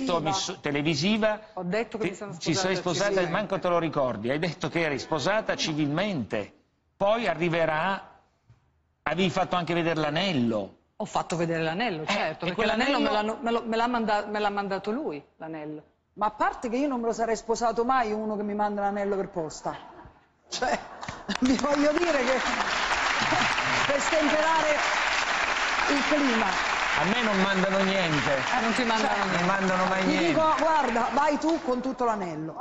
detto mi televisiva. Ho detto che ti- mi sono Ci sei sposata sposata e manco te lo ricordi. Hai detto che eri sposata civilmente. Poi arriverà. Avevi fatto anche vedere l'anello. Ho fatto vedere l'anello, certo, Eh, perché quell'anello- l'anello me, l'ha manda- mandato lui, l'anello. Ma a parte che io non me lo sarei sposato mai uno che mi manda l'anello per posta. Cioè, vi voglio dire che per stemperare il clima. A me non mandano niente. Eh, non ti mandano Non mandano mai niente. dico, guarda, vai tu con tutto l'anello.